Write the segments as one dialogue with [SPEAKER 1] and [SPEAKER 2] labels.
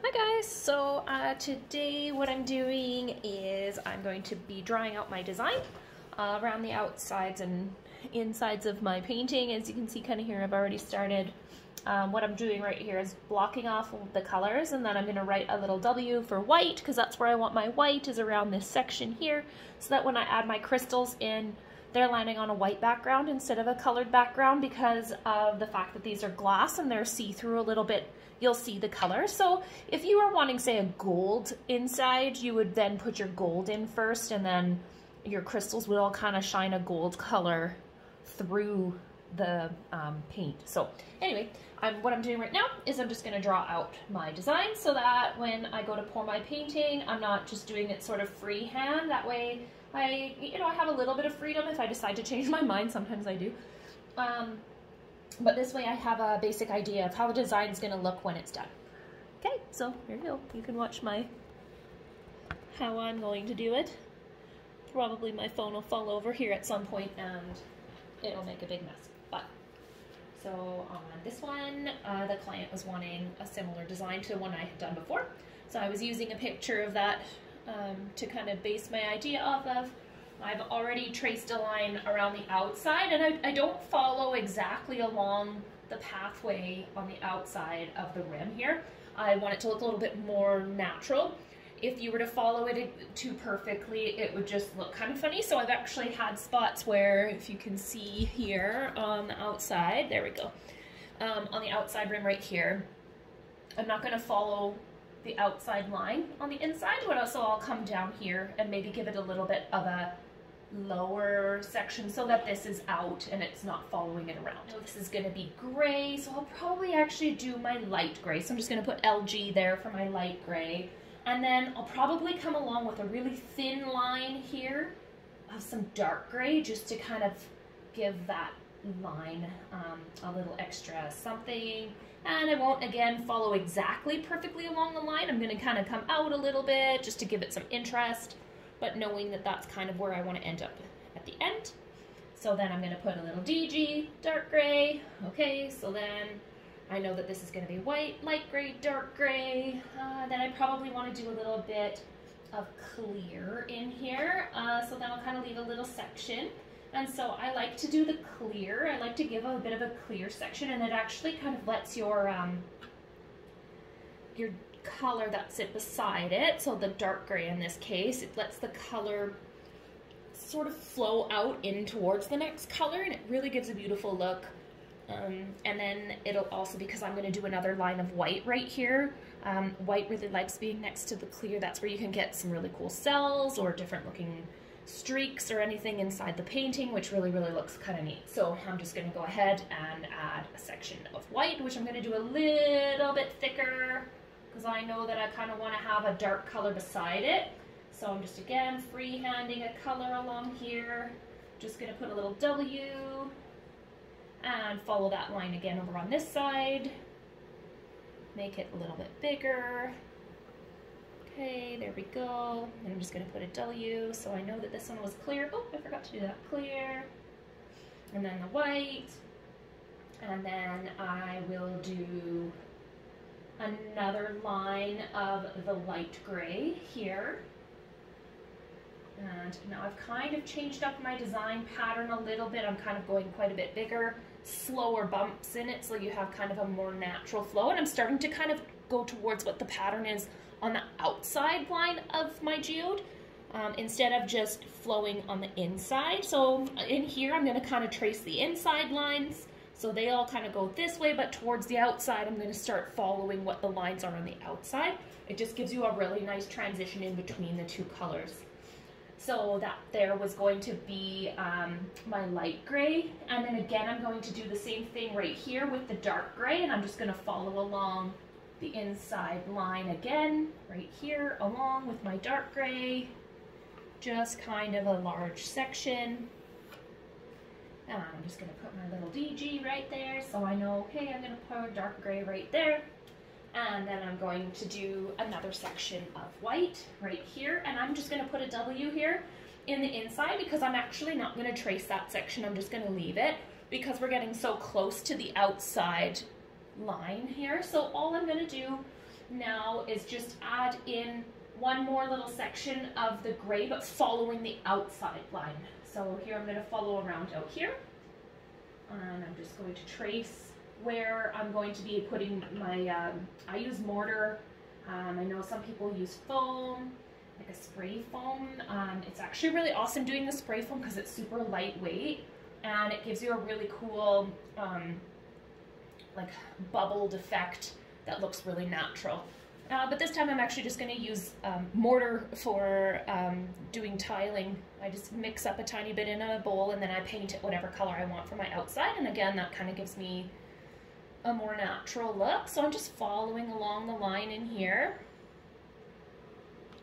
[SPEAKER 1] Hi guys, so uh, today what I'm doing is I'm going to be drawing out my design uh, around the outsides and insides of my painting. As you can see kind of here, I've already started. Um, what I'm doing right here is blocking off the colors and then I'm going to write a little W for white because that's where I want my white is around this section here so that when I add my crystals in they're landing on a white background instead of a colored background because of the fact that these are glass and they're see-through a little bit you'll see the color. So if you were wanting, say, a gold inside, you would then put your gold in first and then your crystals all kind of shine a gold color through the um, paint. So anyway, I'm, what I'm doing right now is I'm just going to draw out my design so that when I go to pour my painting, I'm not just doing it sort of freehand. That way I, you know, I have a little bit of freedom if I decide to change my mind. Sometimes I do. Um, but this way I have a basic idea of how the design is going to look when it's done. Okay, so here you go. You can watch my, how I'm going to do it. Probably my phone will fall over here at some point and it'll make a big mess. But, so on this one, uh, the client was wanting a similar design to the one I had done before. So I was using a picture of that um, to kind of base my idea off of. I've already traced a line around the outside and I, I don't follow exactly along the pathway on the outside of the rim here. I want it to look a little bit more natural. If you were to follow it too perfectly, it would just look kind of funny. So I've actually had spots where, if you can see here on the outside, there we go, um, on the outside rim right here, I'm not gonna follow the outside line on the inside, but also I'll come down here and maybe give it a little bit of a lower section so that this is out and it's not following it around. This is gonna be gray, so I'll probably actually do my light gray. So I'm just gonna put LG there for my light gray. And then I'll probably come along with a really thin line here of some dark gray just to kind of give that line um, a little extra something. And I won't, again, follow exactly perfectly along the line. I'm gonna kind of come out a little bit just to give it some interest but knowing that that's kind of where I want to end up at the end. So then I'm going to put a little DG, dark gray. Okay, so then I know that this is going to be white, light gray, dark gray. Uh, then I probably want to do a little bit of clear in here. Uh, so then I'll kind of leave a little section. And so I like to do the clear. I like to give a bit of a clear section and it actually kind of lets your, um, your color that sit beside it, so the dark gray in this case, it lets the color sort of flow out in towards the next color and it really gives a beautiful look. Um, and then it'll also, because I'm going to do another line of white right here, um, white really likes being next to the clear. That's where you can get some really cool cells or different looking streaks or anything inside the painting, which really, really looks kind of neat. So I'm just going to go ahead and add a section of white, which I'm going to do a little bit thicker because I know that I kind of want to have a dark color beside it. So I'm just again freehanding a color along here. Just going to put a little W and follow that line again over on this side. Make it a little bit bigger. Okay, there we go. And I'm just going to put a W so I know that this one was clear. Oh, I forgot to do that. Clear. And then the white. And then I will do another line of the light gray here. And now I've kind of changed up my design pattern a little bit. I'm kind of going quite a bit bigger, slower bumps in it so you have kind of a more natural flow. And I'm starting to kind of go towards what the pattern is on the outside line of my geode um, instead of just flowing on the inside. So in here, I'm gonna kind of trace the inside lines so they all kind of go this way, but towards the outside, I'm going to start following what the lines are on the outside. It just gives you a really nice transition in between the two colors. So that there was going to be um, my light gray. And then again, I'm going to do the same thing right here with the dark gray. And I'm just going to follow along the inside line again, right here, along with my dark gray. Just kind of a large section. And I'm just to put my little DG right there so I know, okay, I'm to put a dark gray right there. And then I'm going to do another section of white right here. And I'm just to put a W here in the inside because I'm actually not to trace that section. I'm just to leave it because we're getting so close to the outside line here. So all I'm to do now is just add in one more little section of the gray, but following the outside line. So here I'm going to follow around out here. And I'm just going to trace where I'm going to be putting my, um, I use mortar. Um, I know some people use foam, like a spray foam. Um, it's actually really awesome doing the spray foam because it's super lightweight and it gives you a really cool um, like bubbled effect that looks really natural. Uh, but this time I'm actually just going to use um, mortar for um, doing tiling. I just mix up a tiny bit in a bowl and then I paint it whatever color I want for my outside. And again, that kind of gives me a more natural look. So I'm just following along the line in here.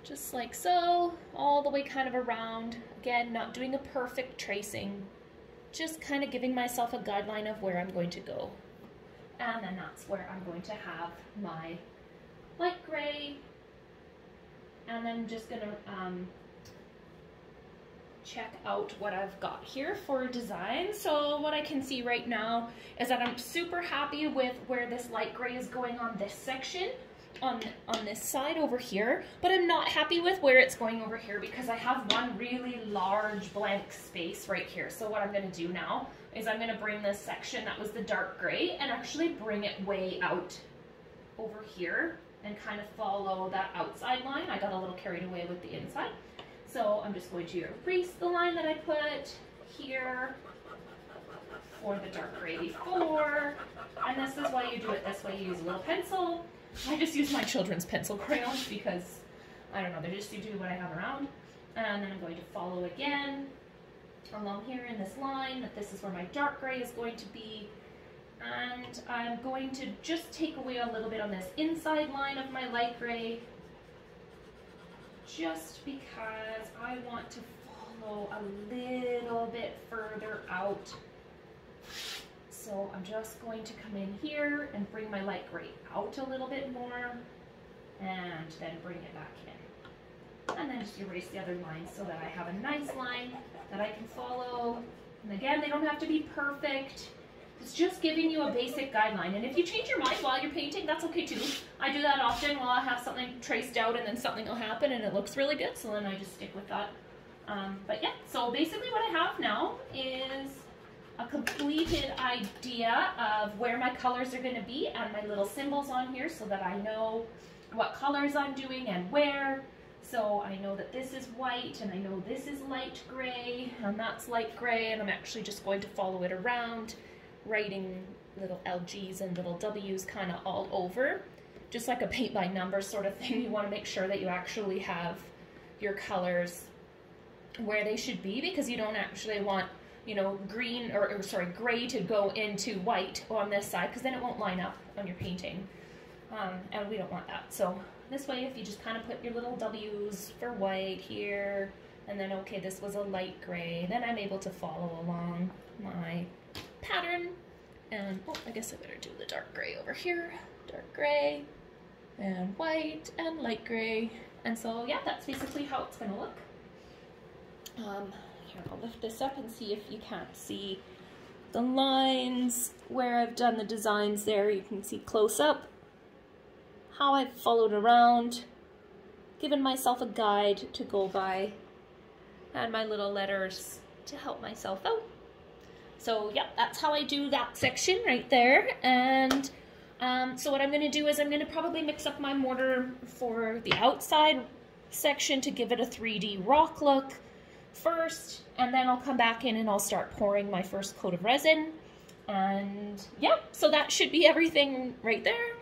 [SPEAKER 1] Just like so, all the way kind of around. Again, not doing a perfect tracing, just kind of giving myself a guideline of where I'm going to go. And then that's where I'm going to have my light gray. And then just gonna um, check out what I've got here for design. So what I can see right now is that I'm super happy with where this light gray is going on this section on, on this side over here, but I'm not happy with where it's going over here because I have one really large blank space right here. So what I'm gonna do now is I'm gonna bring this section that was the dark gray and actually bring it way out over here and kind of follow that outside line. I got a little carried away with the inside. So I'm just going to erase the line that I put here for the dark gray before. And this is why you do it this way. You use a little pencil. I just use my children's pencil crayons because, I don't know, they're just do what I have around. And then I'm going to follow again along here in this line that this is where my dark gray is going to be and I'm going to just take away a little bit on this inside line of my light gray just because I want to follow a little bit further out. So I'm just going to come in here and bring my light gray out a little bit more and then bring it back in. And then just erase the other lines so that I have a nice line that I can follow. And again, they don't have to be perfect. It's just giving you a basic guideline. And if you change your mind while you're painting, that's okay too. I do that often while I have something traced out and then something will happen and it looks really good. So then I just stick with that. Um, but yeah, so basically what I have now is a completed idea of where my colors are going to be and my little symbols on here so that I know what colors I'm doing and where. So I know that this is white and I know this is light gray and that's light gray and I'm actually just going to follow it around writing little LGs and little Ws kind of all over. Just like a paint by numbers sort of thing, you want to make sure that you actually have your colors where they should be because you don't actually want, you know, green or, or sorry, gray to go into white on this side because then it won't line up on your painting. Um, and we don't want that. So this way, if you just kind of put your little W's for white here, and then, okay, this was a light gray, then I'm able to follow along my pattern. And, oh, I guess I better do the dark gray over here. Dark gray, and white, and light gray. And so, yeah, that's basically how it's gonna look. Um, here, I'll lift this up and see if you can't see the lines where I've done the designs there. You can see close up how I've followed around, given myself a guide to go by, and my little letters to help myself out. So yeah, that's how I do that section right there. And um, so what I'm gonna do is I'm gonna probably mix up my mortar for the outside section to give it a 3D rock look first, and then I'll come back in and I'll start pouring my first coat of resin. And yeah, so that should be everything right there.